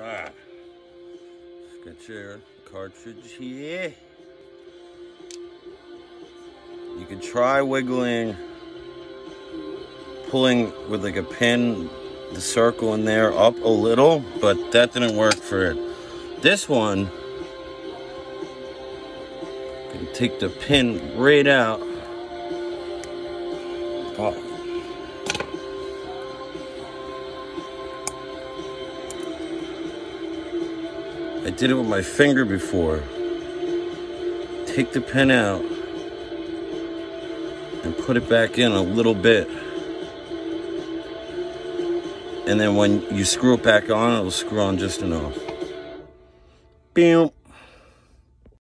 Alright. Get your cartridge here. You could try wiggling, pulling with like a pin, the circle in there up a little, but that didn't work for it. This one, you can take the pin right out. Oh. I did it with my finger before. Take the pen out and put it back in a little bit. And then when you screw it back on, it'll screw on just enough. Bam.